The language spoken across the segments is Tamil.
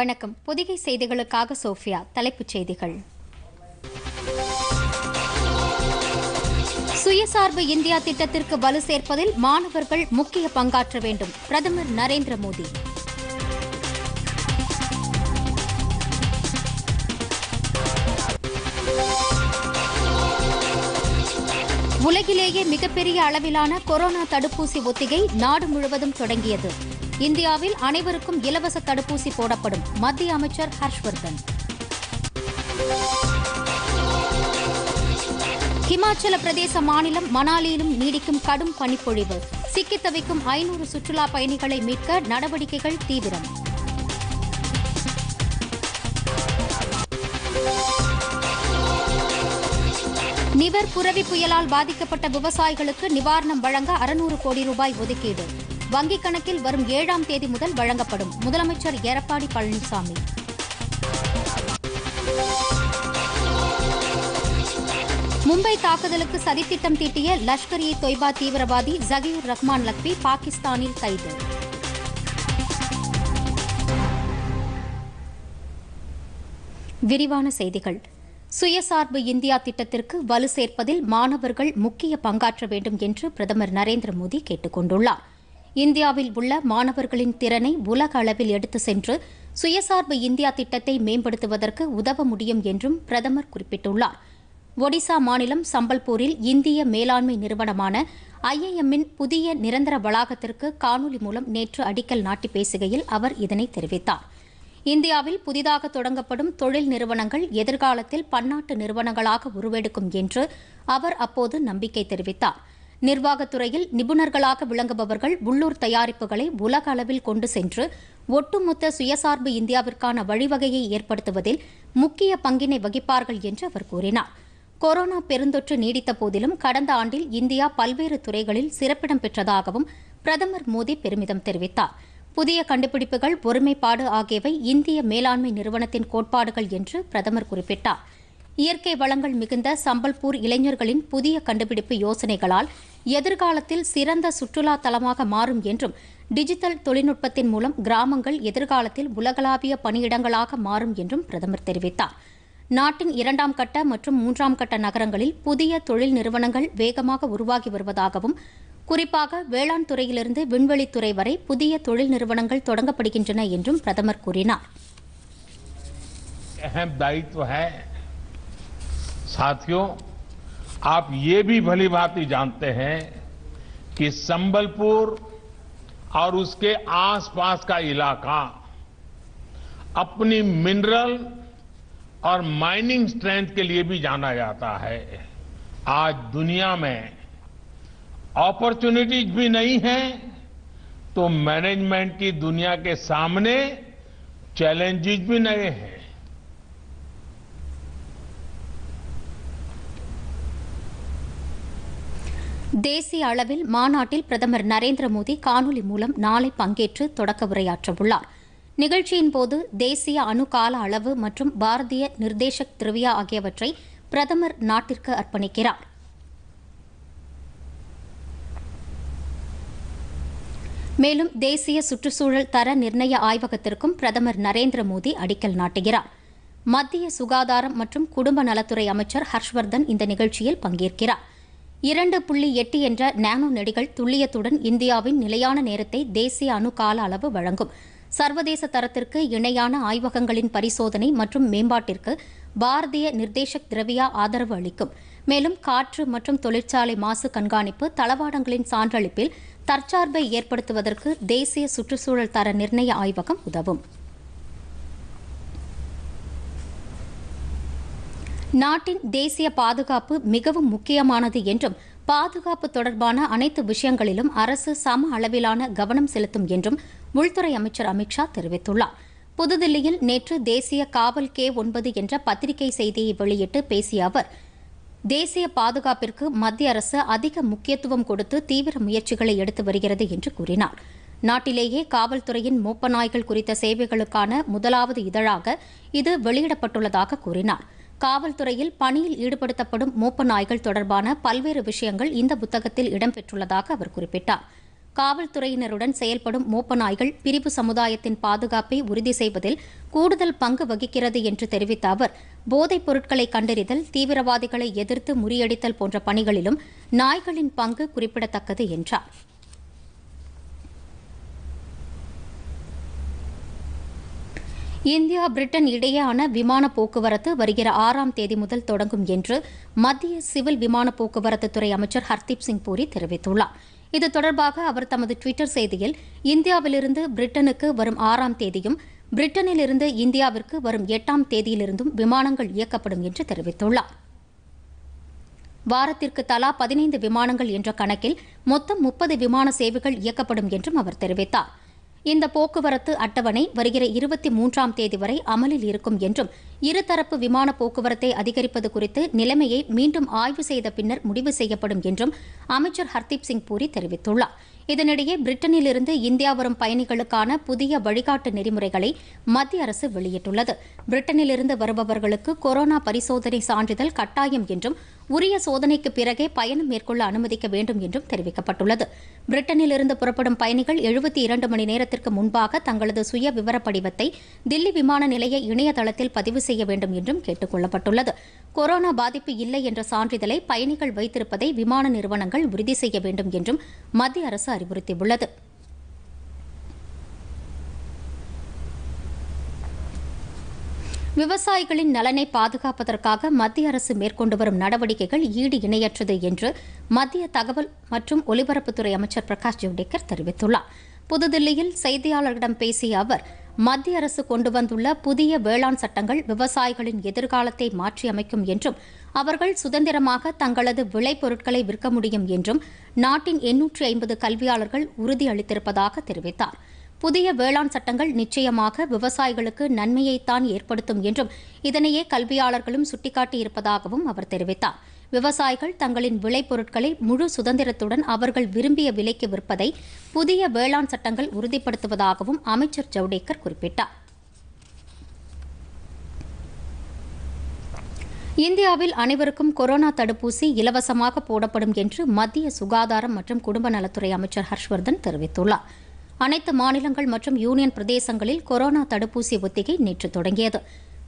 வணக்கம். பொதிகை செய்திகளுக்காக சோஃபியா தலைப்புச் செய்திகள். சுயசார்பு இந்தியா திட்டத்திற்கு வலு சேர்ப்பதில் மாணவர்கள் முக்கிய பங்காற்ற வேண்டும். பிரதமர் நரேந்திர மோடி. உலகிலேயே மிகப்பெரிய அளவிலான கொரோனா தடுப்பூசி ஒத்திகை நாடு முழுவதும் தொடங்கியது. இந்தியாவில் அனைவருக்கும் இலவச தடுப்பூசி போடப்படும். மத்திய அமைச்சர் ஹர்ஷ்வர்தன். ஹிமாச்சல பிரதேச மாநிலம் மணாலியிலும் நீடிக்கும் கடும் பனிப்பொழிவு. சிக்கித் தவிக்கும் ஐநூறு சுற்றுலா பயணிகளை மீட்க நடவடிக்கைகள் தீவிரம். நிவர் புரவி புயலால் பாதிக்கப்பட்ட விவசாயிகளுக்கு நிவாரணம் வழங்க அறுநூறு கோடி ரூபாய் ஒதுக்கீடு. வங்கிக் கணக்கில் வரும் ஏழாம் தேதி முதல் வழங்கப்படும். முதலமைச்சர் எடப்பாடி பழனிசாமி. மும்பை தாக்குதலுக்கு சதித்திட்டம் தீட்டிய லஷ்கர் இ தொய்பா தீவிரவாதி ஜகீர் ரஹ்மான் லக்வி பாகிஸ்தானில் கைது. விரிவான செய்திகள். சுயசார்பு இந்தியா திட்டத்திற்கு வலு சேர்ப்பதில் மாணவர்கள் முக்கிய பங்காற்ற வேண்டும் என்று பிரதமர் நரேந்திர மோடி கேட்டுக் கொண்டுள்ளார் இந்தியாவில் உள்ள மாணவர்களின் திறனை உலக அளவில் எடுத்து சென்று சுயசார்பு இந்தியா திட்டத்தை மேம்படுத்துவதற்கு உதவ முடியும் என்றும் பிரதமர் குறிப்பிட்டுள்ளார். ஒடிசா மாநிலம் சம்பல்பூரில் இந்திய மேலாண்மை நிறுவனமான ஐஐஎம்மின் புதிய நிரந்தர வளாகத்திற்கு காணொலி மூலம் நேற்று அடிக்கல் நாட்டி பேசுகையில் அவர் இதனை தெரிவித்தார். இந்தியாவில் புதிதாக தொடங்கப்படும் தொழில் நிறுவனங்கள் எதிர்காலத்தில் பன்னாட்டு நிறுவனங்களாக உருவெடுக்கும் என்று அவர் அப்போது நம்பிக்கை தெரிவித்தார். நிர்வாகத்துறையில் நிபுணர்களாக விளங்குபவர்கள் உள்ளூர் தயாரிப்புகளை உலக அளவில் கொண்டு சென்று ஒட்டுமொத்த சுயசார்பு இந்தியாவிற்கான வழிவகையை ஏற்படுத்துவதில் முக்கிய பங்கினை வகிப்பார்கள் என்று அவர் கூறினார். கொரோனா பெருந்தொற்று நீடித்த போதிலும் கடந்த ஆண்டில் இந்தியா பல்வேறு துறைகளில் சிறப்பிடம் பெற்றதாகவும் பிரதமர் மோடி பெருமிதம் தெரிவித்தார். புதிய கண்டுபிடிப்புகள் ஒருமைப்பாடு ஆகியவை இந்திய மேலாண்மை நிறுவனத்தின் கோட்பாடுகள் என்று பிரதமர் குறிப்பிட்டார். இயற்கை வளங்கள் மிகுந்த சம்பல்பூர் இளைஞர்களின் புதிய கண்டுபிடிப்பு யோசனைகளால் எதிர்காலத்தில் சிறந்த சுற்றுலா தலமாக மாறும் என்றும் டிஜிட்டல் தொழில்நுட்பத்தின் மூலம் கிராமங்கள் எதிர்காலத்தில் உலகளாவிய பணியிடங்களாக மாறும் என்றும் பிரதமர் தெரிவித்தார். நாட்டின் இரண்டாம் கட்ட மற்றும் மூன்றாம் கட்ட நகரங்களில் புதிய தொழில் நிறுவனங்கள் வேகமாக உருவாகி வருவதாகவும் குறிப்பாக வேளாண் துறையிலிருந்து விண்வெளித்துறை வரை புதிய தொழில் நிறுவனங்கள் தொடங்கப்படுகின்றன என்றும் பிரதமர் கூறினார். साथियों, आप ये भी भली भांति जानते हैं कि संबलपुर और उसके आसपास का इलाका अपनी मिनरल और माइनिंग स्ट्रेंथ के लिए भी जाना जाता है। आज दुनिया में अपॉर्चुनिटीज़ भी नहीं है तो मैनेजमेंट की दुनिया के सामने चैलेंजेस भी नए हैं। தேசிய அளவில் மாநாட்டில் பிரதமர் நரேந்திர மோடி காணொலி மூலம் நாளை பங்கேற்று தொடக்க உரையாற்றவுள்ளார். நிகழ்ச்சியின் போது தேசிய அணு கால அளவு மற்றும் பாரதிய நிர்தேசக் திரவியா ஆகியவற்றை பிரதமர் நாட்டிற்கு அர்ப்பணிக்கிறார். மேலும் தேசிய சுற்றுச்சூழல் தர நிர்ணய ஆய்வகத்திற்கும் பிரதமர் நரேந்திர மோடி அடிக்கல் நாட்டுகிறார். மத்திய சுகாதாரம் மற்றும் குடும்ப நலத்துறை அமைச்சர் ஹர்ஷ்வர்தன் இந்த நிகழ்ச்சியில் பங்கேற்கிறார். இரண்டு புள்ளி எட்டு என்ற நானோ நெடிகள் துல்லியத்துடன் இந்தியாவின் நிலையான நேரத்தை தேசிய அணு கால அளவு வழங்கும். சர்வதேச தரத்திற்கு இணையான ஆய்வகங்களின் பரிசோதனை மற்றும் மேம்பாட்டிற்கு பாரதிய நிர்தேஷக் திரவியா ஆதரவு அளிக்கும். மேலும் காற்று மற்றும் தொழிற்சாலை மாசு கண்காணிப்பு தளவாடங்களின் சான்றளிப்பில் தற்சார்பை ஏற்படுத்துவதற்கு தேசிய சுற்றுச்சூழல் தர நிர்ணய ஆய்வகம் உதவும். நாட்டின் தேசிய பாதுகாப்பு மிகவும் முக்கியமானது என்றும் பாதுகாப்பு தொடர்பான அனைத்து விஷயங்களிலும் அரசு சம அளவிலான கவனம் செலுத்தும் என்றும் உள்துறை அமைச்சர் அமித்ஷா தெரிவித்துள்ளார். புதுதில்லியில் நேற்று தேசிய காவல் கே ஒன்பது என்ற பத்திரிகை செய்தியை வெளியிட்டு பேசிய அவர் தேசிய பாதுகாப்பிற்கு மத்திய அரசு அதிக முக்கியத்துவம் கொடுத்து தீவிர முயற்சிகளை எடுத்து வருகிறது என்று கூறினார். நாட்டிலேயே காவல்துறையின் மூப்ப நாய்கள் குறித்த சேவைகளுக்கான முதலாவது இதழாக இது வெளியிடப்பட்டுள்ளதாக கூறினார். காவல்துறையில் பணியில் ஈடுபடுத்தப்படும் மூப்ப நாய்கள் தொடர்பான பல்வேறு விஷயங்கள் இந்த புத்தகத்தில் இடம்பெற்றுள்ளதாக அவர் குறிப்பிட்டார். காவல்துறையினருடன் செயல்படும் மூப்ப நாய்கள் பிரிவு சமுதாயத்தின் பாதுகாப்பை உறுதி செய்வதில் கூடுதல் பங்கு வகிக்கிறது என்று தெரிவித்த அவர் போதைப் பொருட்களை கண்டறிதல் தீவிரவாதிகளை எதிர்த்து முறியடித்தல் போன்ற பணிகளிலும் நாய்களின் பங்கு குறிப்பிடத்தக்கது என்றார். இந்தியா பிரிட்டன் இடையேயான விமான போக்குவரத்து வருகிற ஆறாம் தேதி முதல் தொடங்கும் என்று மத்திய சிவில் விமான போக்குவரத்து துறை அமைச்சர் ஹர்தீப் சிங் பூரி தெரிவித்துள்ளார். இது தொடர்பாக அவர் தமது டுவிட்டர் செய்தியில் இந்தியாவிலிருந்து பிரிட்டனுக்கு வரும் ஆறாம் தேதியும் பிரிட்டனிலிருந்து இந்தியாவிற்கு வரும் எட்டாம் தேதியிலிருந்தும் விமானங்கள் இயக்கப்படும் என்று தெரிவித்துள்ளார். வாரத்திற்கு தலா பதினைந்து விமானங்கள் என்ற கணக்கில் மொத்தம் முப்பது விமான சேவைகள் இயக்கப்படும் என்றும் அவர் தெரிவித்தார். இந்த போக்குவரத்து அட்டவணை வருகிற இருபத்தி மூன்றாம் தேதி வரை அமலில் இருக்கும் என்றும் இருதரப்பு விமான போக்குவரத்தை அதிகரிப்பது குறித்து நிலைமையை மீண்டும் ஆய்வு செய்த பின்னர் முடிவு செய்யப்படும் என்றும் அமைச்சர் ஹர்தீப் சிங் பூரி தெரிவித்துள்ளார். இதனிடையே பிரிட்டனிலிருந்து இந்தியா வரும் பயணிகளுக்கான புதிய வழிகாட்டு நெறிமுறைகளை மத்திய அரசு வெளியிட்டுள்ளது. பிரிட்டனிலிருந்து வருபவர்களுக்கு கொரோனா பரிசோதனை சான்றிதழ் கட்டாயம் என்றும் உரிய சோதனைக்கு பிறகே பயணம் மேற்கொள்ள அனுமதிக்க வேண்டும் என்றும் தெரிவிக்கப்பட்டுள்ளது. பிரிட்டனிலிருந்து புறப்படும் பயணிகள் எழுபத்தி இரண்டு மணி நேரத்திற்கு முன்பாக தங்களது சுய விவரப் படிவத்தை தில்லி விமான நிலைய இணையதளத்தில் பதிவு செய்ய வேண்டும் என்றும் கேட்டுக் கொள்ளப்பட்டுள்ளது. கொரோனா பாதிப்பு இல்லை என்ற சான்றிதழை பயணிகள் வைத்திருப்பதை விமான நிறுவனங்கள் உறுதி செய்ய வேண்டும் என்றும் மத்திய அரசு அறிவுறுத்தியுள்ளது. விவசாயிகளின் நலனை பாதுகாப்பதற்காக மத்திய அரசு மேற்கொண்டு வரும் நடவடிக்கைகள் ஈடு இணையற்றது என்று மத்திய தகவல் மற்றும் ஒலிபரப்புத்துறை அமைச்சர் பிரகாஷ் ஜவடேகர் தெரிவித்துள்ளார். புதுதில்லியில் செய்தியாளர்களிடம் பேசிய அவர் மத்திய அரசு கொண்டு வந்துள்ள புதிய வேளாண் சட்டங்கள் விவசாயிகளின் எதிர்காலத்தை மாற்றியமைக்கும் என்றும் அவர்கள் சுதந்திரமாக தங்களது விளைபொருட்களை விற்க முடியும் என்றும் நாட்டின் எண்ணூற்றி ஐம்பது கல்வியாளர்கள் உறுதியளித்திருப்பதாக தெரிவித்தார். புதிய வேளாண் சட்டங்கள் நிச்சயமாக விவசாயிகளுக்கு நன்மையைத்தான் ஏற்படுத்தும் என்றும் இதனையே கல்வியாளர்களும் சுட்டிக்காட்டியிருப்பதாகவும் அவர் தெரிவித்தார். விவசாயிகள் தங்களின் விளைபொருட்களை முழு சுதந்திரத்துடன் அவர்கள் விரும்பிய விலைக்கு விற்பதை புதிய வேளாண் சட்டங்கள் உறுதிப்படுத்துவதாகவும் அமைச்சர் ஜவடேகர் குறிப்பிட்டார். இந்தியாவில் அனைவருக்கும் கொரோனா தடுப்பூசி இலவசமாக போடப்படும் என்று மத்திய சுகாதாரம் மற்றும் குடும்ப நலத்துறை அமைச்சர் ஹர்ஷ்வர்தன் தெரிவித்துள்ளார். அனைத்து மாநிலங்கள் மற்றும் யூனியன் பிரதேசங்களில் கொரோனா தடுப்பூசி ஒத்திகை நேற்று தொடங்கியது.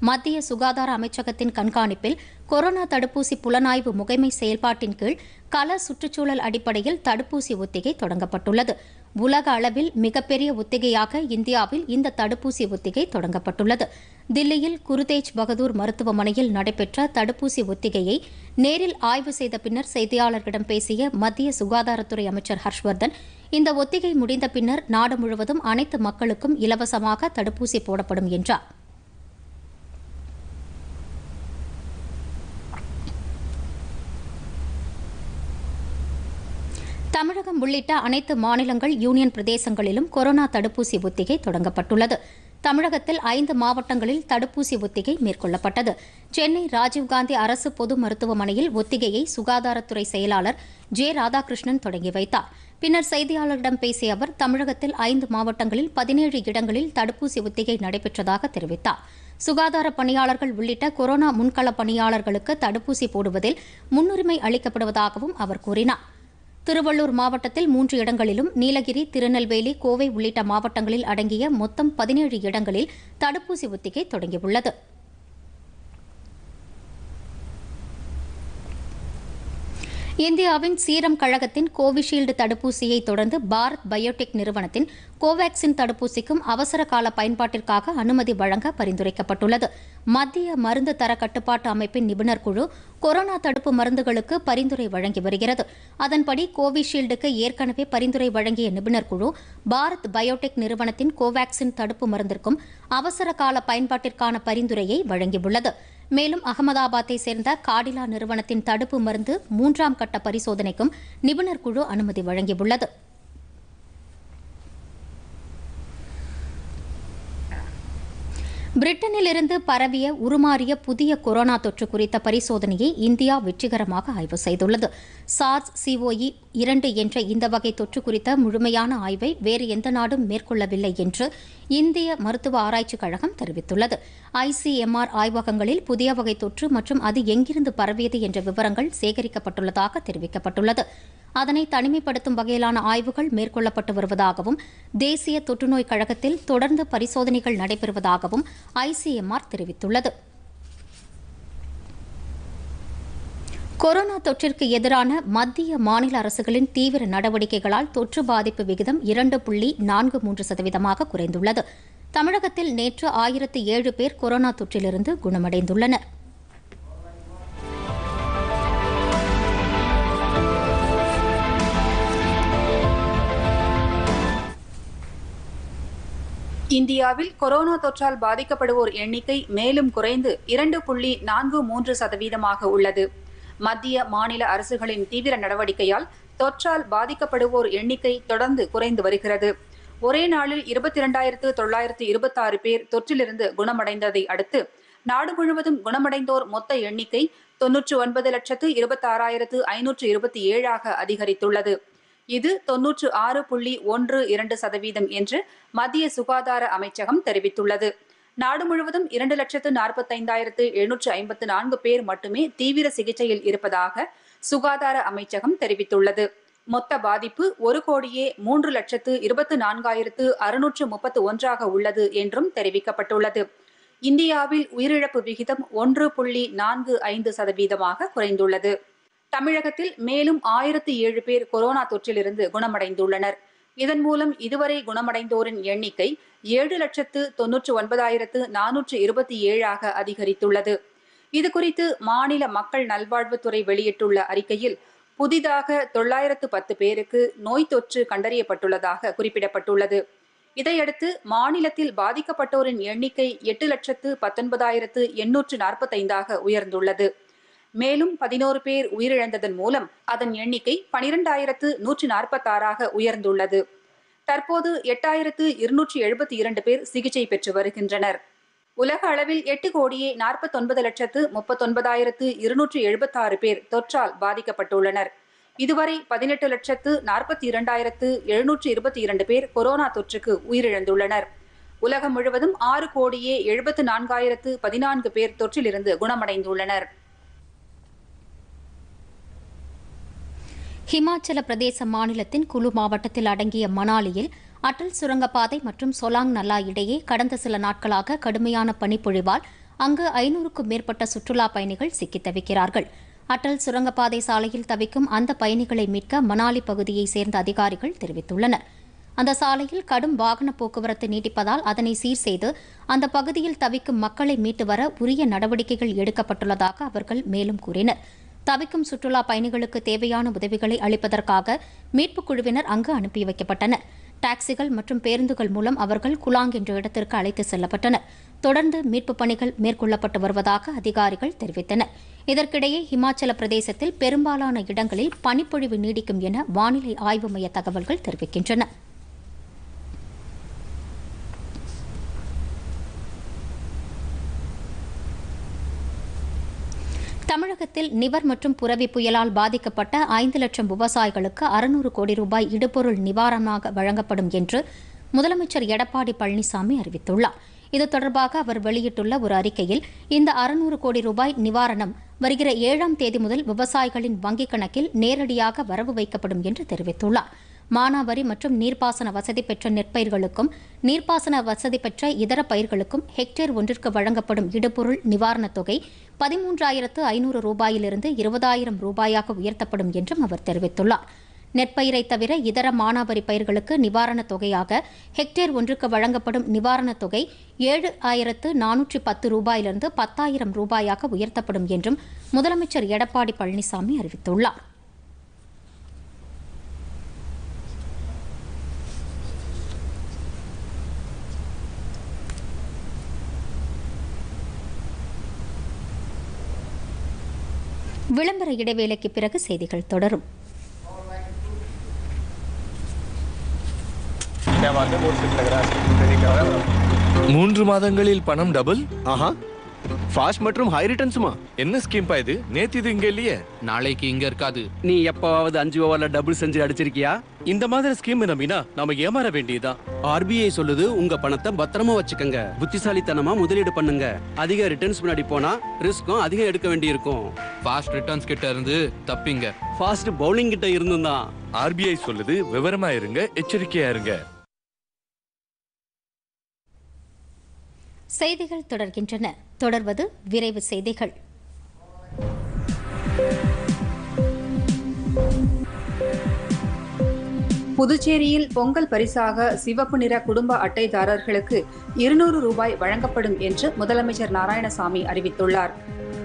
மத்திய சுகாதார அமைச்சகத்தின் கண்காணிப்பில் கொரோனா தடுப்பூசி புலனாய்வு முகைமை செயல்பாட்டின் கீழ் கல சுற்றுச்சூழல் அடிப்படையில் தடுப்பூசி ஒத்திகை தொடங்கப்பட்டுள்ளது. உலக அளவில் மிகப்பெரிய ஒத்திகையாக இந்தியாவில் இந்த தடுப்பூசி ஒத்திகை தொடங்கப்பட்டுள்ளது. தில்லியில் குருதேஜ் பகதூர் மருத்துவமனையில் நடைபெற்ற தடுப்பூசி ஒத்திகையை நேரில் ஆய்வு செய்த பின்னர் செய்தியாளர்களிடம் பேசிய மத்திய சுகாதாரத்துறை அமைச்சர் ஹர்ஷ்வர்தன் இந்த ஒத்திகை முடிந்த பின்னர் நாடு முழுவதும் அனைத்து மக்களுக்கும் இலவசமாக தடுப்பூசி போடப்படும் என்றார். தமிழகம் உள்ளிட்ட அனைத்து மாநிலங்கள் யூனியன் பிரதேசங்களிலும் கொரோனா தடுப்பூசி ஒத்திகை தொடங்கப்பட்டுள்ளது. தமிழகத்தில் ஐந்து மாவட்டங்களில் தடுப்பூசி ஒத்திகை மேற்கொள்ளப்பட்டது. சென்னை ராஜீவ்காந்தி அரசு பொது மருத்துவமனையில் ஒத்திகையை சுகாதாரத்துறை செயலாளர் ஜே ராதாகிருஷ்ணன் தொடங்கி வைத்தார். பின்னர் செய்தியாளர்களிடம் பேசிய அவர் தமிழகத்தில் ஐந்து மாவட்டங்களில் பதினேழு இடங்களில் தடுப்பூசி ஒத்திகை நடைபெற்றதாக தெரிவித்தார். சுகாதார பணியாளர்கள் உள்ளிட்ட கொரோனா முன்கள பணியாளர்களுக்கு தடுப்பூசி போடுவதில் முன்னுரிமை அளிக்கப்படுவதாகவும் அவர் கூறினார். திருவள்ளூர் மாவட்டத்தில் மூன்று இடங்களிலும் நீலகிரி திருநெல்வேலி கோவை உள்ளிட்ட மாவட்டங்களில் அடங்கிய மொத்தம் பதினேழு இடங்களில் தடுப்பூசி ஒத்திகை தொடங்கியுள்ளது. இந்தியாவின் சீரம் கழகத்தின் கோவிஷீல்டு தடுப்பூசியை தொடர்ந்து பாரத் பயோடெக் நிறுவனத்தின் கோவாக்சின் தடுப்பூசிக்கும் அவசர கால பயன்பாட்டிற்காக அனுமதி வழங்க பரிந்துரைக்கப்பட்டுள்ளது. மத்திய மருந்து தர கட்டுப்பாட்டு அமைப்பின் நிபுணர் குழு கொரோனா தடுப்பு மருந்துகளுக்கு பரிந்துரை வழங்கி வருகிறது. அதன்படி கோவிஷீல்டுக்கு ஏற்கனவே பரிந்துரை வழங்கிய நிபுணர் குழு பாரத் பயோடெக் நிறுவனத்தின் கோவாக்சின் தடுப்பு மருந்திற்கும் அவசர கால பயன்பாட்டிற்கான பரிந்துரையை வழங்கியுள்ளது. மேலும் அகமதாபாத்தை சேர்ந்த காடிலா நிறுவனத்தின் தடுப்பு மருந்து மூன்றாம் கட்ட பரிசோதனைக்கும் நிபுணர் குழு அனுமதி வழங்கியுள்ளது. பிரிட்டனிலிருந்து பரவிய உருமாறிய புதிய கொரோனா தொற்று குறித்த பரிசோதனையை இந்தியா வெற்றிகரமாக ஆய்வு செய்துள்ளது. சார்ஸ் சிஓஇ இரண்டு என்ற இந்த வகை தொற்று குறித்த முழுமையான ஆய்வை வேறு எந்த நாடும் மேற்கொள்ளவில்லை என்று இந்திய மருத்துவ ஆராய்ச்சிக் கழகம் தெரிவித்துள்ளது. ஐசிஎம்ஆர் ஆய்வகங்களில் புதிய வகை தொற்று மற்றும் அது எங்கிருந்து பரவியது என்ற விவரங்கள் சேகரிக்கப்பட்டுள்ளதாக தெரிவிக்கப்பட்டுள்ளது. அதனை தனிமைப்படுத்தும் வகையிலான ஆய்வுகள் மேற்கொள்ளப்பட்டு வருவதாகவும் தேசிய தொற்றுநோய் கழகத்தில் தொடர்ந்து பரிசோதனைகள் நடைபெறுவதாகவும் ஐசிஎம்ஆர் தெரிவித்துள்ளது. கொரோனா தொற்றிற்கு எதிரான மத்திய மாநில அரசுகளின் தீவிர நடவடிக்கைகளால் தொற்று பாதிப்பு விகிதம் இரண்டு புள்ளி நான்கு மூன்று சதவீதமாக குறைந்துள்ளது. தமிழகத்தில் நேற்று ஆயிரத்து ஏழு பேர் கொரோனா தொற்றிலிருந்து குணமடைந்துள்ளனா் இந்தியாவில் கொரோனா தொற்றால் பாதிக்கப்படுவோர் எண்ணிக்கை மேலும் குறைந்து இரண்டு புள்ளி நான்கு மூன்று சதவீதமாக உள்ளது. மத்திய மாநில அரசுகளின் தீவிர நடவடிக்கையால் தொற்றால் பாதிக்கப்படுவோர் எண்ணிக்கை தொடர்ந்து குறைந்து வருகிறது. ஒரே நாளில் இருபத்தி இரண்டாயிரத்து தொள்ளாயிரத்து இருபத்தாறு பேர் தொற்றிலிருந்து குணமடைந்ததை அடுத்து நாடு முழுவதும் குணமடைந்தோர் மொத்த எண்ணிக்கை தொன்னூற்று ஒன்பது லட்சத்து இருபத்தாறாயிரத்து ஐநூற்று இருபத்தி ஏழாக அதிகரித்துள்ளது. இது தொன்னூற்று ஆறு புள்ளி ஒன்று இரண்டு சதவீதம் என்று மத்திய சுகாதார அமைச்சகம் தெரிவித்துள்ளது. நாடு முழுவதும் இரண்டு லட்சத்து நாற்பத்தைந்தாயிரத்து எழுநூற்று ஐம்பத்து நான்கு பேர் மட்டுமே தீவிர சிகிச்சையில் இருப்பதாக சுகாதார அமைச்சகம் தெரிவித்துள்ளது. மொத்த பாதிப்பு ஒரு கோடியே மூன்று லட்சத்து இருபத்து நான்காயிரத்து அறுநூற்று முப்பத்து ஒன்றாக உள்ளது என்றும் தெரிவிக்கப்பட்டுள்ளது. இந்தியாவில் உயிரிழப்பு விகிதம் ஒன்று புள்ளி நான்கு ஐந்து சதவீதமாக குறைந்துள்ளது. தமிழகத்தில் மேலும் ஆயிரத்தி ஏழு பேர் கொரோனா தொற்றிலிருந்து குணமடைந்துள்ளனர். இதன் மூலம் இதுவரை குணமடைந்தோரின் எண்ணிக்கை ஏழு லட்சத்து தொன்னூற்று ஒன்பதாயிரத்து நானூற்று இருபத்தி ஏழாக அதிகரித்துள்ளது. இதுகுறித்து மாநில மக்கள் நல்வாழ்வுத்துறை வெளியிட்டுள்ள அறிக்கையில் புதிதாக தொள்ளாயிரத்து பத்து பேருக்கு நோய் தொற்று கண்டறியப்பட்டுள்ளதாக குறிப்பிடப்பட்டுள்ளது. இதையடுத்து மாநிலத்தில் பாதிக்கப்பட்டோரின் எண்ணிக்கை எட்டு லட்சத்து பத்தொன்பதாயிரத்து எண்ணூற்று நாற்பத்தைந்தாக உயர்ந்துள்ளது. மேலும் பதினோரு பேர் உயிரிழந்ததன் மூலம் அதன் எண்ணிக்கை பனிரெண்டாயிரத்து நூற்றி நாற்பத்தாறாக உயர்ந்துள்ளது. தற்போது எட்டாயிரத்து இருநூற்றி எழுபத்தி இரண்டு பேர் சிகிச்சை பெற்று வருகின்றனர். உலக அளவில் எட்டு கோடியே நாற்பத்தொன்பது லட்சத்து முப்பத்தொன்பதாயிரத்து இருநூற்றி எழுபத்தாறு பேர் தொற்றால் பாதிக்கப்பட்டுள்ளனர். இதுவரை பதினெட்டு லட்சத்து நாற்பத்தி இரண்டாயிரத்து எழுநூற்றி இருபத்தி இரண்டு பேர் கொரோனா தொற்றுக்கு உயிரிழந்துள்ளனர். உலகம் முழுவதும் ஆறு கோடியே எழுபத்து நான்காயிரத்து பதினான்கு பேர் தொற்றிலிருந்து குணமடைந்துள்ளனர். ஹிமாச்சல பிரதேச மாநிலத்தின் குலு மாவட்டத்தில் அடங்கிய மணாலியில் அட்டல் சுரங்கப்பாதை மற்றும் சொலாங் நல்லா இடையே கடந்த சில நாட்களாக கடுமையான பனிப்பொழிவால் அங்கு ஐநூறுக்கும் மேற்பட்ட சுற்றுலா பயணிகள் சிக்கி தவிக்கிறார்கள். அட்டல் சுரங்கப்பாதை சாலையில் தவிக்கும் அந்த பயணிகளை மீட்க மணாலி பகுதியைச் சேர்ந்த அதிகாரிகள் தெரிவித்துள்ளனர். அந்த சாலையில் கடும் வாகன போக்குவரத்து நீடிப்பதால் அதனை சீர் செய்து அந்த பகுதியில் தவிக்கும் மக்களை மீட்டு வர உரிய நடவடிக்கைகள் எடுக்கப்பட்டுள்ளதாக அவர்கள் மேலும் கூறினா் தவிக்கும் சுற்றுலா பயணிகளுக்கு தேவையான உதவிகளை அளிப்பதற்காக மீட்புக் குழுவினர் அங்கு அனுப்பி வைக்கப்பட்டனர். டாக்ஸிகள் மற்றும் பேருந்துகள் மூலம் அவர்கள் குலாங் என்ற இடத்திற்கு அழைத்து செல்லப்பட்டனர். தொடர்ந்து மீட்புப் பணிகள் மேற்கொள்ளப்பட்டு வருவதாக அதிகாரிகள் தெரிவித்தனர். இதற்கிடையே இமாச்சல பிரதேசத்தில் பெரும்பாலான இடங்களில் பனிப்பொழிவு நீடிக்கும் என வானிலை ஆய்வு மைய தகவல்கள் தெரிவிக்கின்றன. தமிழகத்தில் நிவர் மற்றும் புரவி புயலால் பாதிக்கப்பட்ட ஐந்து லட்சம் விவசாயிகளுக்கு அறுநூறு கோடி ரூபாய் இடுபொருள் நிவாரணமாக வழங்கப்படும் என்று முதலமைச்சர் எடப்பாடி பழனிசாமி அறிவித்துள்ளார். இது தொடர்பாக அவர் வெளியிட்டுள்ள ஒரு அறிக்கையில் இந்த அறுநூறு கோடி ரூபாய் நிவாரணம் வருகிற ஏழாம் தேதி முதல் விவசாயிகளின் வங்கிக் கணக்கில் நேரடியாக வரவு வைக்கப்படும் என்று தெரிவித்துள்ளார். மானாவரி மற்றும் நீர்ப்பாசன வசதி பெற்ற நெற்பயிர்களுக்கும் நீர்ப்பாசன வசதி பெற்ற இதர பயிர்களுக்கும் ஹெக்டேர் ஒன்றிற்கு வழங்கப்படும் இடுபொருள் நிவாரணத் தொகை பதிமூன்றாயிரத்து ஐநூறு ரூபாயிலிருந்து இருபதாயிரம் ரூபாயாக உயர்த்தப்படும் என்றும் அவர் தெரிவித்துள்ளார். நெற்பயிரை தவிர இதர மானாவரி பயிர்களுக்கு நிவாரணத் தொகையாக ஹெக்டேர் ஒன்றுக்கு வழங்கப்படும் நிவாரணத் தொகை ஏழு ஆயிரத்து நானூற்றி பத்து ரூபாயிலிருந்து பத்தாயிரம் ரூபாயாக உயர்த்தப்படும் என்றும் முதலமைச்சர் எடப்பாடி பழனிசாமி அறிவித்துள்ளார். விளம்பர இடைவேளைக்கு பிறகு செய்திகள் தொடரும். மூன்று மாதங்களில் பணம் டபுள் ஆஹா. ஃபாஸ்ட் மற்றும் ஹை ரிட்டர்ன்ஸுமா என்ன ஸ்கீம்பா இது? நேத்து இது இங்க இல்லையே. நாளைக்கு இங்க இருக்காது. நீ எப்பவாவது அஞ்சு ஓவர்ல டபுள் செஞ்சு அடிச்சிருக்கியா? இந்த மாதிரி ஸ்கீம் நம்பினா நாம ஏமாற வேண்டியதுதான். ஆர்பிஐ சொல்லுது உங்க பணத்தை பத்திரமா வச்சுக்கோங்க. புத்திசாலித்தனமா முதலீடு பண்ணுங்க. அதிக ரிட்டர்ன்ஸ் முன்னாடி போனா ரிஸ்க்கும் அதிகம் எடுக்க வேண்டியிருக்கும். ஃபாஸ்ட் ரிட்டர்ன்ஸ் கிட்ட இருந்து தப்பிங்க. ஃபாஸ்ட் பவுலிங் கிட்ட இருந்தும் தான் ஆர்பிஐ சொல்லுது விவரமா இருங்க எச்சரிக்கையா இருங்க. செய்திகள் தொடர்கின்றன. தொடர்வது விரைவு செய்திகள். புதுச்சேரியில் பொங்கல் பரிசாக சிவப்பு நிற குடும்ப அட்டைதாரர்களுக்கு இருநூறு ரூபாய் வழங்கப்படும் என்று முதலமைச்சர் நாராயணசாமி அறிவித்துள்ளார்.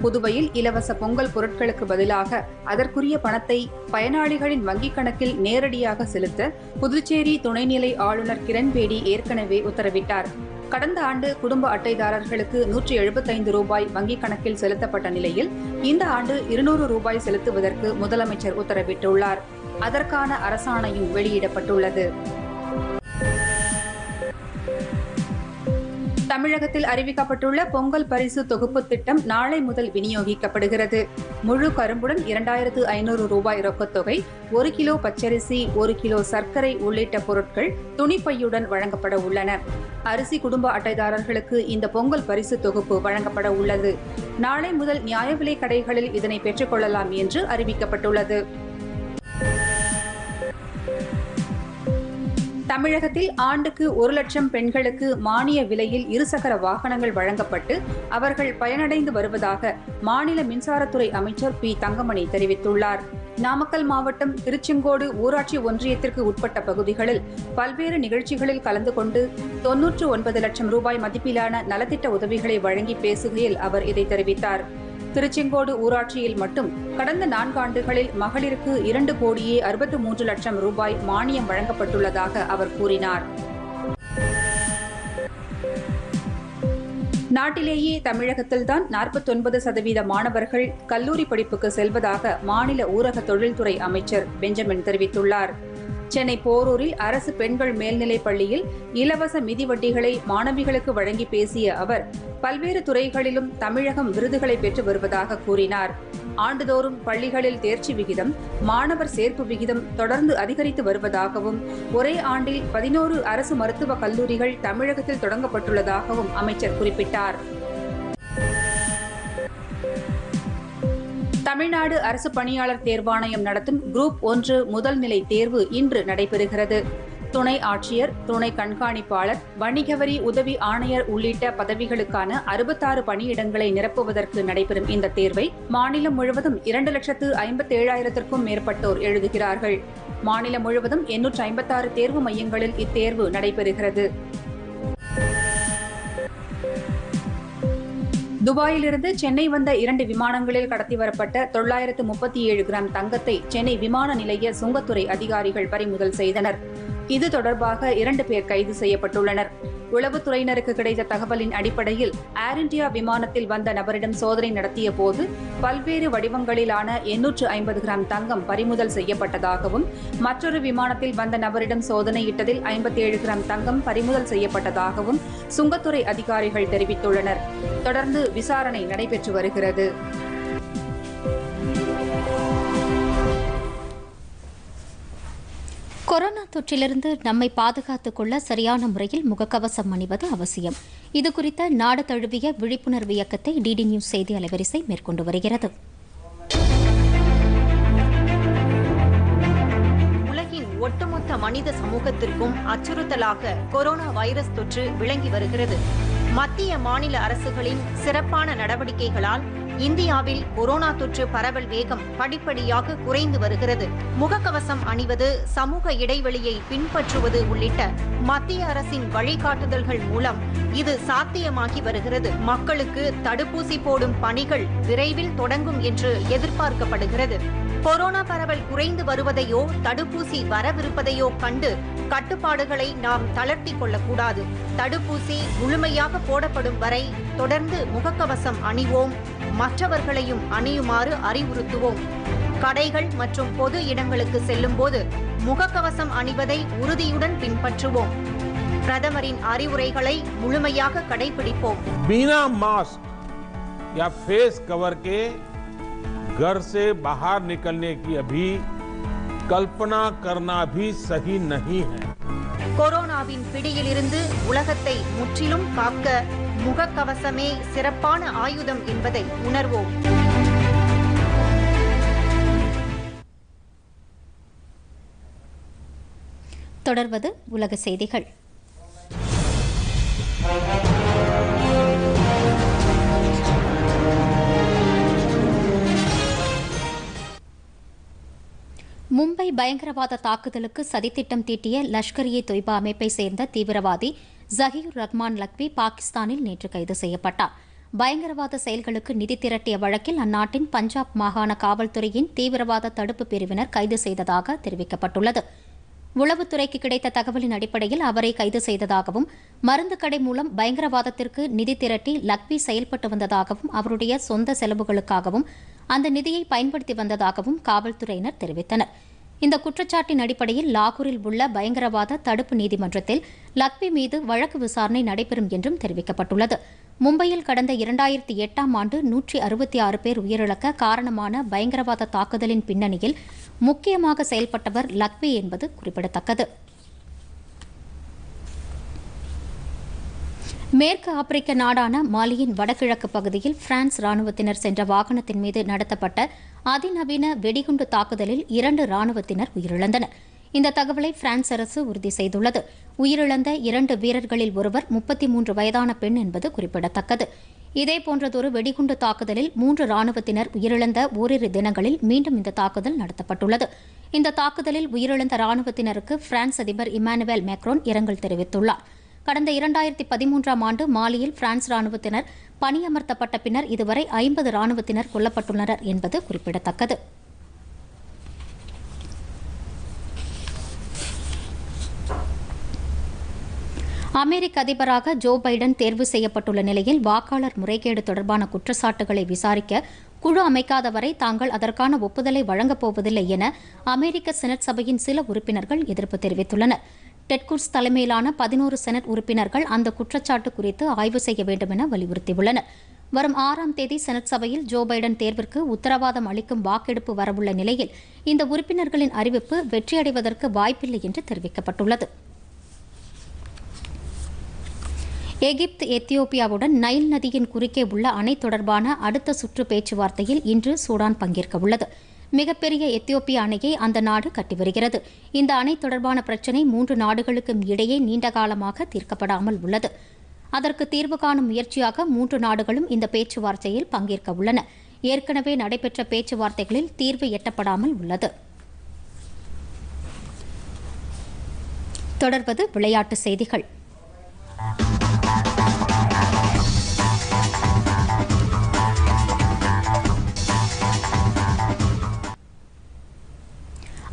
புதுவையில் இலவச பொங்கல் பொருட்களுக்கு பதிலாக அதற்குரிய பணத்தை பயனாளிகளின் வங்கிக் கணக்கில் நேரடியாக செலுத்த புதுச்சேரி துணைநிலை ஆளுநர் கிரண்பேடி ஏற்கனவே உத்தரவிட்டார். கடந்த ஆண்டு குடும்ப அட்டைதாரர்களுக்கு நூற்றி எழுபத்தைந்து ரூபாய் வங்கிக் கணக்கில் செலுத்தப்பட்ட நிலையில் இந்த ஆண்டு இருநூறு ரூபாய் செலுத்துவதற்கு முதலமைச்சர் உத்தரவிட்டுள்ளார். அதற்கான அரசாணையும் வெளியிடப்பட்டுள்ளது. தமிழகத்தில் அறிவிக்கப்பட்டுள்ள பொங்கல் பரிசு தொகுப்பு திட்டம் நாளை முதல் விநியோகிக்கப்படுகிறது. முழு கரும்புடன் இரண்டாயிரத்து ஐநூறு ரூபாய் ரொக்கத்தொகை ஒரு கிலோ பச்சரிசி ஒரு கிலோ சர்க்கரை உள்ளிட்ட பொருட்கள் துணிப்பையுடன் வழங்கப்பட உள்ளன. அரிசி குடும்ப அட்டைதாரர்களுக்கு இந்த பொங்கல் பரிசு தொகுப்பு வழங்கப்பட உள்ளது. நாளை முதல் நியாய விலை கடைகளில் இதனை பெற்றுக்கொள்ளலாம் என்று அறிவிக்கப்பட்டுள்ளது. தமிழகத்தில் ஆண்டுக்கு ஒரு லட்சம் பெண்களுக்கு மானிய விலையில் இருசக்கர வாகனங்கள் வழங்கப்பட்டு அவர்கள் பயனடைந்து வருவதாக மாநில மின்சாரத்துறை அமைச்சர் பி. தங்கமணி தெரிவித்துள்ளார். நாமக்கல் மாவட்டம் திருச்செங்கோடு ஊராட்சி ஒன்றியத்திற்கு உட்பட்ட பகுதிகளில் பல்வேறு நிகழ்ச்சிகளில் கலந்து கொண்டு தொன்னூற்று ஒன்பது லட்சம் ரூபாய் மதிப்பிலான நலத்திட்ட உதவிகளை வழங்கி பேசுகையில் அவர் இதை தெரிவித்தார். திருச்செங்கோடு ஊராட்சியில் மட்டும் கடந்த நான்காண்டுகளில் மகளிருக்கு இரண்டு கோடியே அறுபத்து மூன்று லட்சம் ரூபாய் மானியம் வழங்கப்பட்டுள்ளதாக அவர் கூறினார். நாட்டிலேயே தமிழகத்தில்தான் நாற்பத்தொன்பது சதவீத மாணவர்கள் கல்லூரி படிப்புக்கு செல்வதாக மாநில ஊரக தொழில்துறை அமைச்சர் பெஞ்சமின் தெரிவித்துள்ளார். சென்னை போரூரில் அரசு பெண்கள் மேல்நிலைப் பள்ளியில் இலவச மிதிவட்டிகளை மாணவிகளுக்கு வழங்கி பேசிய அவர் பல்வேறு துறைகளிலும் தமிழகம் விருதுகளை பெற்று வருவதாக கூறினார். ஆண்டுதோறும் பள்ளிகளில் தேர்ச்சி விகிதம் மாணவர் சேர்ப்பு விகிதம் தொடர்ந்து அதிகரித்து வருவதாகவும் ஒரே ஆண்டில் பதினோரு அரசு மருத்துவக் கல்லூரிகள் தமிழகத்தில் தொடங்கப்பட்டுள்ளதாகவும் அமைச்சர் குறிப்பிட்டார். தமிழ்நாடு அரசு பணியாளர் தேர்வாணையம் நடத்தும் குரூப் ஒன்று முதல் நிலை தேர்வு இன்று நடைபெறுகிறது. துணை ஆட்சியர் துணை கண்காணிப்பாளர் வணிக வரி உதவி ஆணையர் உள்ளிட்ட பதவிகளுக்கான அறுபத்தாறு பணியிடங்களை நிரப்புவதற்கு நடைபெறும் இந்த தேர்வை மாநிலம் முழுவதும் இரண்டு லட்சத்து ஐம்பத்தேழாயிரத்திற்கும் மேற்பட்டோர் எழுதுகிறார்கள். மாநிலம் முழுவதும் எண்ணூற்று ஐம்பத்தாறு தேர்வு மையங்களில் இத்தேர்வு நடைபெறுகிறது. துபாயிலிருந்து சென்னை வந்த இரண்டு விமானங்களில் கடத்தி வரப்பட்ட தொள்ளாயிரத்து முப்பத்தி ஏழு கிராம் தங்கத்தை சென்னை விமான நிலைய சுங்கத்துறை அதிகாரிகள் பறிமுதல் செய்தனர். இது தொடர்பாக இரண்டு பேர் கைது செய்யப்பட்டுள்ளனர். உளவுத்துறையினருக்கு கிடைத்த தகவலின் அடிப்படையில் ஏர் இந்தியா விமானத்தில் வந்த நபரிடம் சோதனை நடத்திய போது பல்வேறு வடிவங்களிலான எண்ணூற்று ஐம்பது கிராம் தங்கம் பறிமுதல் செய்யப்பட்டதாகவும் மற்றொரு விமானத்தில் வந்த நபரிடம் சோதனையிட்டதில் ஐம்பத்தேழு கிராம் தங்கம் பறிமுதல் செய்யப்பட்டதாகவும் சுங்கத்துறை அதிகாரிகள் தெரிவித்துள்ளனர். தொடர்ந்து விசாரணை நடைபெற்று வருகிறது. கொரோனா தொற்றிலிருந்து நம்மை பாதுகாத்துக் கொள்ள சரியான முறையில் முகக்கவசம் அணிவது அவசியம். இதுகுறித்த நாடு தழுவிய விழிப்புணர்வு இயக்கத்தை டிடி நியூஸ் செய்தி அலைவரிசை மேற்கொண்டு வருகிறது. உலகின் ஒட்டுமொத்த மனித சமூகத்திற்கும் அச்சுறுத்தலாக கொரோனா வைரஸ் தொற்று விளங்கி வருகிறது. மத்திய மாநில அரசுகளின் சிறப்பான நடவடிக்கைகளால் இந்தியாவில் கொரோனா தொற்று பரவல் வேகம் படிப்படியாக குறைந்து வருகிறது. முகக்கவசம் அணிவது சமூக இடைவெளியை பின்பற்றுவது உள்ளிட்ட மத்திய அரசின் வழிகாட்டுதல்கள் மூலம் இது சாத்தியமாகி வருகிறது. மக்களுக்கு தடுப்பூசி போடும் பணிகள் விரைவில் தொடங்கும் என்று எதிர்பார்க்கப்படுகிறது. கொரோனா பரவல் குறைந்து வருவதையோ தடுப்பூசி வரவிருப்பதையோ கண்டு கட்டுப்பாடுகளை நாம் தளர்த்தி கொள்ளக்கூடாது தடுப்பூசி முழுமையாக போடப்படும் வரை தொடர்ந்து முகக்கவசம் அணிவோம் மற்றவர்களையும் அணியுமாறு அறிவுறுத்துவோம் கடைகள் மற்றும் பொது இடங்களுக்கு செல்லும்போது முகக்கவசம் அணிவதை உறுதியுடன் பின்பற்றுவோம் பிரதமரின் அறிவுரைகளை முழுமையாக கடைபிடிப்போம் बिना मास्क या फेस कवर के घर से बाहर निकलने की अभी कल्पना करना भी सही नहीं है கொரோனாவின் பிடியிலிருந்து உலகத்தை முற்றிலும் காக்க முகக்கவசமே சிறப்பான ஆயுதம் என்பதை உணர்வோம் தொடர்வது உலக செய்திகள் மும்பை பயங்கரவாத தாக்குதலுக்கு சதித்திட்டம் தீட்டிய லஷ்கர் இ தொய்பா அமைப்பை சேர்ந்த தீவிரவாதி ஜஹீர் ரஹ்மான் லக்வி பாகிஸ்தானில் நேற்று கைது செய்யப்பட்டார். பயங்கரவாத செயல்களுக்கு நிதி திரட்டிய வழக்கில் அந்நாட்டின் பஞ்சாப் மாகாண காவல்துறையின் தீவிரவாத தடுப்பு பிரிவினர் கைது செய்ததாக தெரிவிக்கப்பட்டுள்ளது. உளவுத்துறைக்கு கிடைத்த தகவலின் அடிப்படையில் அவரை கைது செய்ததாகவும் மருந்து கடை மூலம் பயங்கரவாதத்திற்கு நிதி திரட்டி லக்வி செயல்பட்டு வந்ததாகவும் அவருடைய சொந்த செலவுகளுக்காகவும் அந்த நிதியை பயன்படுத்தி வந்ததாகவும் காவல்துறையினர் தெரிவித்தனர். இந்த குற்றச்சாட்டின் அடிப்படையில் லாகூரில் உள்ள பயங்கரவாத தடுப்பு நீதிமன்றத்தில் லக்வி மீது வழக்கு விசாரணை நடைபெறும் என்றும் தெரிவிக்கப்பட்டுள்ளது. மும்பையில் கடந்த இரண்டாயிரத்தி எட்டாம் ஆண்டு நூற்றி அறுபத்தி ஆறு பேர் உயிரிழக்க காரணமான பயங்கரவாத தாக்குதலின் பின்னணியில் முக்கியமாக செயல்பட்டவர் லக்வி என்பது குறிப்பிடத்தக்கது. மேற்கு ஆப்பிரிக்க நாடான மாலியின் வடகிழக்கு பகுதியில் பிரான்ஸ் ராணுவத்தினர் சென்ற வாகனத்தின் மீது நடத்தப்பட்ட அதிநவீன வெடிகுண்டு தாக்குதலில் இரண்டு ராணுவத்தினர் உயிரிழந்தனர். இந்த தகவலை பிரான்ஸ் அரசு உறுதி செய்துள்ளது. உயிரிழந்த இரண்டு வீரர்களில் ஒருவர் முப்பத்தி மூன்று வயதான பெண் என்பது குறிப்பிடத்தக்கது. இதேபோன்றதொரு வெடிகுண்டு தாக்குதலில் மூன்று ராணுவத்தினர் உயிரிழந்த ஓரிரு தினங்களில் மீண்டும் இந்த தாக்குதல் நடத்தப்பட்டுள்ளது. இந்த தாக்குதலில் உயிரிழந்த ராணுவத்தினருக்கு பிரான்ஸ் அதிபர் இமானுவேல் மேக்ரோன் இரங்கல் தெரிவித்துள்ளார். கடந்த இரண்டாயிரத்தி பதிமூன்றாம் ஆண்டு மாலியில் பிரான்ஸ் ராணுவத்தினர் பணியமர்த்தப்பட்ட பின்னர் இதுவரை ஐம்பது ராணுவத்தினர் கொல்லப்பட்டுள்ளனர் என்பது குறிப்பிடத்தக்கது. அமெரிக்க அதிபராக ஜோ பைடன் தேர்வு செய்யப்பட்டுள்ள நிலையில் வாக்காளர் முறைகேடு தொடர்பான குற்றச்சாட்டுகளை விசாரிக்க குழு அமைக்காத வரை தாங்கள் அதற்கான ஒப்புதலை வழங்கப் போவதில்லை என அமெரிக்க செனட் சபையின் சில உறுப்பினர்கள் எதிர்ப்பு தெரிவித்துள்ளனர். டெட்குர்ஸ் தலைமையிலான பதினோரு செனட் உறுப்பினர்கள் அந்த குற்றச்சாட்டு குறித்து ஆய்வு செய்ய வேண்டும் என வலியுறுத்தியுள்ளனர். வரும் ஆறாம் தேதி செனட் சபையில் ஜோ பைடன் தேர்விற்கு உத்தரவாதம் அளிக்கும் வாக்கெடுப்பு வரவுள்ள நிலையில் இந்த உறுப்பினர்களின் அறிவிப்பு வெற்றியடைவதற்கு வாய்ப்பில்லை என்று தெரிவிக்கப்பட்டுள்ளது. எகிப்து எத்தியோப்பியாவுடன் நைல் நதியின் குறுக்கே உள்ள அணை தொடர்பான அடுத்த சுற்று பேச்சுவார்த்தையில் இன்று சூடான் பங்கேற்க உள்ளது மிகப்பெரிய எத்தியோப்பிய அணையை அந்த நாடு கட்டி வருகிறது. இந்த அணை தொடர்பான பிரச்சினை மூன்று நாடுகளுக்கும் இடையே நீண்ட காலமாக தீர்க்கப்படாமல் உள்ளது. அதற்கு தீர்வு காணும் முயற்சியாக மூன்று நாடுகளும் இந்த பேச்சுவார்த்தையில் பங்கேற்க உள்ளன. ஏற்கனவே நடைபெற்ற பேச்சுவார்த்தைகளில் தீர்வு எட்டப்படாமல் உள்ளது. தொடர்வது விளையாட்டு செய்திகள்.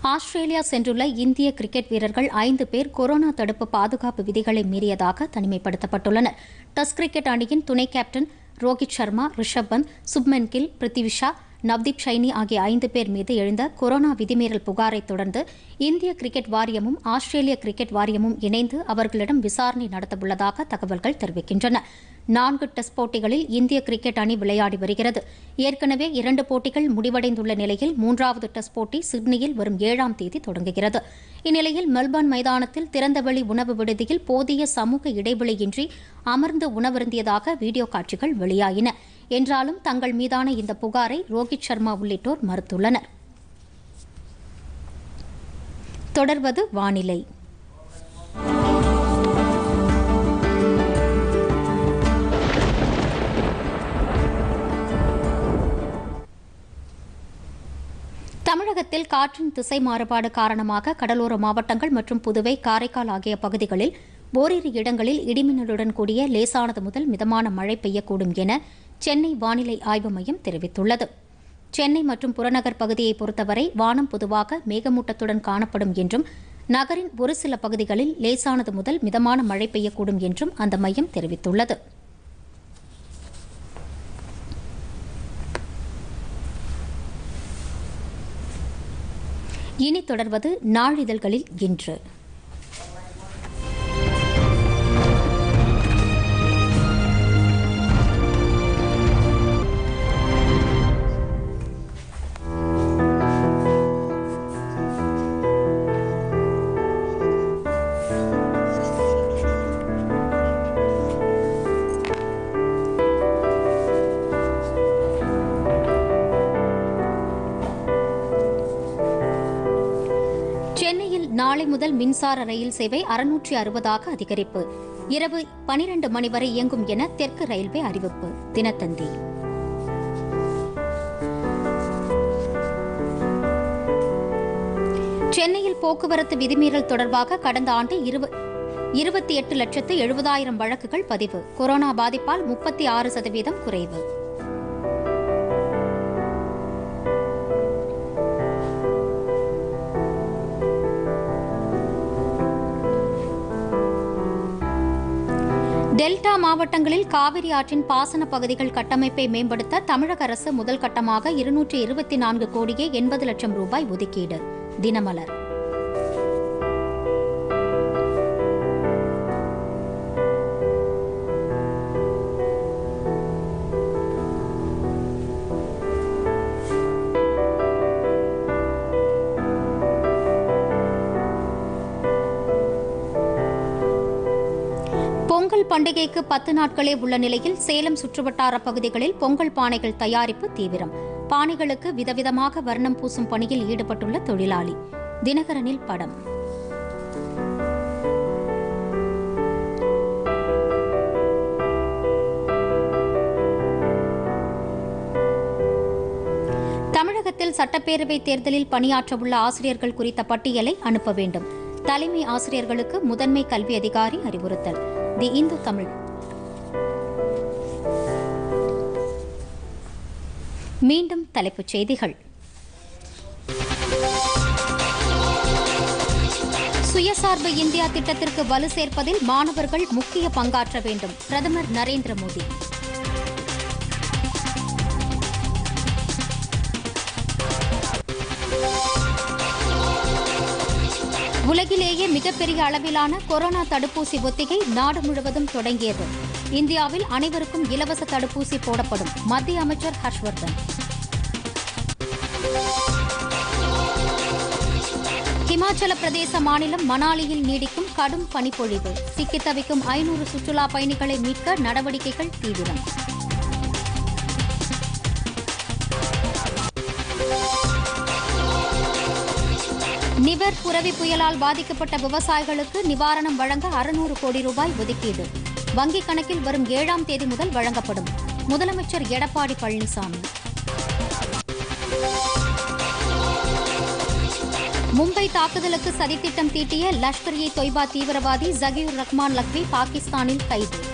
ஆஸ்திரேலியா சென்றுள்ள இந்திய கிரிக்கெட் வீரர்கள் ஐந்து பேர் கொரோனா தடுப்பு பாதுகாப்பு விதிகளை மீறியதாக தனிமைப்படுத்தப்பட்டுள்ளனர் டெஸ்ட் கிரிக்கெட் அணியின் துணை கேப்டன் ரோஹித் சர்மா ரிஷப் பந்த் சுப்மன் கில் பிருத்திவிஷா நவ்தீப் ஷைனி ஆகிய ஐந்து பேர் மீது எழுந்த கொரோனா விதிமீறல் புகாரை தொடர்ந்து இந்திய கிரிக்கெட் வாரியமும் ஆஸ்திரேலிய கிரிக்கெட் வாரியமும் இணைந்து அவர்களிடம் விசாரணை நடத்தவுள்ளதாக தகவல்கள் தெரிவிக்கின்றன. நான்கு டெஸ்ட் போட்டிகளில் இந்திய கிரிக்கெட் அணி விளையாடி வருகிறது. ஏற்கனவே இரண்டு போட்டிகள் முடிவடைந்துள்ள நிலையில் மூன்றாவது டெஸ்ட் போட்டி சிட்னியில் வரும் ஏழாம் தேதி தொடங்குகிறது. இந்நிலையில் மெல்பர்ன் மைதானத்தில் திறந்தவெளி உணவு விடுதியில் போதிய சமூக இடைவெளியின்றி அமர்ந்து உணவருந்தியதாக வீடியோ காட்சிகள் வெளியாயின. என்றாலும் தங்கள் மீதான இந்த புகாரை ரோஹித் சர்மா உள்ளிட்டோர் மறுத்துள்ளனர். தொடர்வது வானிலை. தமிழகத்தில் காற்றின் திசை மாறுபாடு காரணமாக கடலோர மாவட்டங்கள் மற்றும் புதுவை காரைக்கால் ஆகிய பகுதிகளில் ஓரிரு இடங்களில் இடிமின்னலுடன் கூடிய லேசானது முதல் மிதமான மழை பெய்யக்கூடும் என சென்னை வானிலை ஆய்வு மையம் தெரிவித்துள்ளது. சென்னை மற்றும் புறநகர் பகுதியை பொறுத்தவரை வானம் பொதுவாக மேகமூட்டத்துடன் காணப்படும் என்றும் நகரின் ஒரு சில பகுதிகளில் லேசானது முதல் மிதமான மழை பெய்யக்கூடும் என்றும் அந்த மையம் தெரிவித்துள்ளது. இனி தொடர்வது நாளிதழ்களில் இன்று. சென்னையில் நாளை முதல் மின்சார ரயில் சேவை அறுநூற்றி அறுபதாக அதிகரிப்பு. இரவு பனிரண்டு மணி வரை இயங்கும் என தெற்கு ரயில்வே அறிவிப்பு. தினத்தந்தி. சென்னையில் போக்குவரத்து விதிமீறல் தொடர்பாக கடந்த ஆண்டு இருபத்தி எட்டு லட்சத்து எழுபதாயிரம் வழக்குகள் பதிவு. கொரோனா பாதிப்பால் முப்பத்தி ஆறு சதவீதம் குறைவு. டெல்டா மாவட்டங்களில் காவிரி ஆற்றின் பாசன பகுதிகள் கட்டமைப்பை மேம்படுத்த தமிழக அரசு முதல் கட்டமாக இருநூற்றி இருபத்தி நான்கு கோடியே எண்பது லட்சம் ரூபாய் ஒதுக்கீடு. தினமலர். பண்டிகைக்கு பத்து நாட்களே உள்ள நிலையில் சேலம் சுற்றுவட்டார பகுதிகளில் பொங்கல் பானைகள் தயாரிப்பு தீவிரம். பானைகளுக்கு விதவிதமாக வர்ணம் பூசும் பணியில் ஈடுபட்டுள்ள தொழிலாளி. தினகரனில் படம். தமிழகத்தில் சட்டப்பேரவை தேர்தலில் பணியாற்றவுள்ள ஆசிரியர்கள் குறித்த பட்டியலை அனுப்ப வேண்டும். தலைமை ஆசிரியர்களுக்கு முதன்மை கல்வி அதிகாரி அறிவுறுத்தல். தி இந்து தமிழ் மீண்டும் தலைப்புச் செய்திகள். சுயசார்பு இந்தியா திட்டத்திற்கு வலு சேர்ப்பதில் மாணவர்கள் முக்கிய பங்காற்ற வேண்டும். பிரதமர் நரேந்திர மோடி. உலகிலேயே மிகப்பெரிய அளவிலான கொரோனா தடுப்பூசி ஒத்திகை நாடு முழுவதும் தொடங்கியது. இந்தியாவில் அனைவருக்கும் இலவச தடுப்பூசி போடப்படும். மத்திய அமைச்சர் ஹர்ஷ்வர்தன். இமாச்சல பிரதேச மாநிலம் மணாலியில் நீடிக்கும் கடும் பனிப்பொழிவு. சிக்கித் தவிக்கும் ஐநூறு சுற்றுலா பயணிகளை மீட்க நடவடிக்கைகள் தீவிரம். நிவர் புரவி புயலால் பாதிக்கப்பட்ட விவசாயிகளுக்கு நிவாரணம் வழங்க அறுநூறு கோடி ரூபாய் ஒதுக்கீடு. வங்கிக் கணக்கில் வரும் ஏழாம் தேதி முதல் வழங்கப்படும். முதலமைச்சர் எடப்பாடி பழனிசாமி. மும்பை தாக்குதலுக்கு சதித்திட்டம் தீட்டிய லஷ்கர் இ தொய்பா தீவிரவாதி ஜகீர் ரஹ்மான் லக்வி பாகிஸ்தானில் கைது.